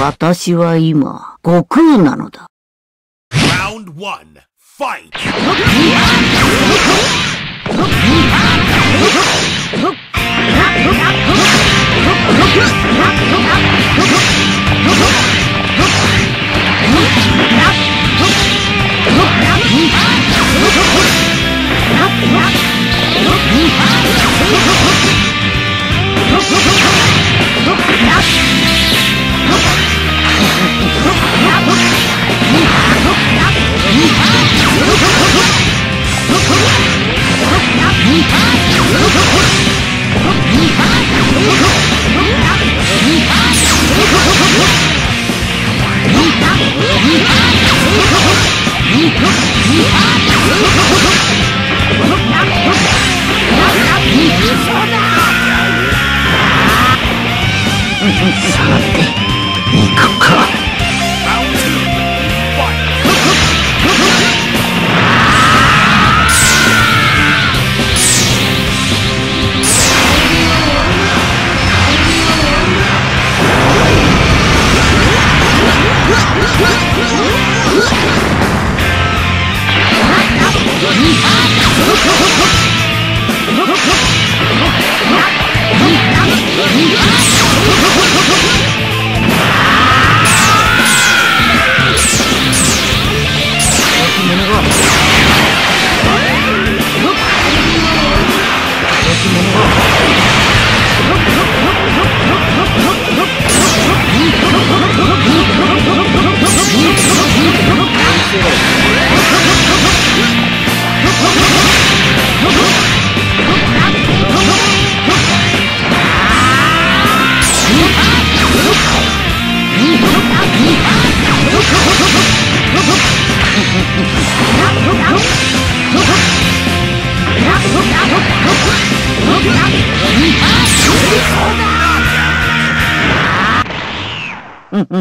私は今、悟空なのだ。Round one, fight! さ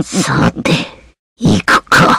さて、行くか。